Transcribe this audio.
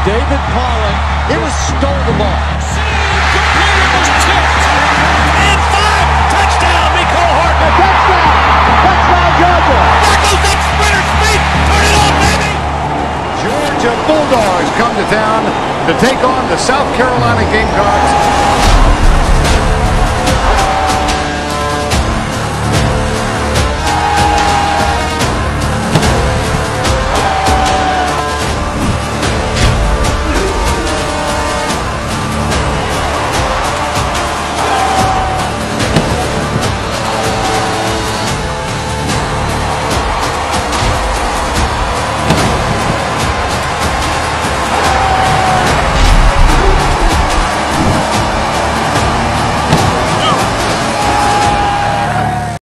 David Pollack. It was stole the ball. And five. Touchdown, Mecole Hardman. Touchdown! Touchdown, Georgia! There goes that sprinter speed. Turn it on, baby. Georgia Bulldogs come to town to take on the South Carolina Gamecocks.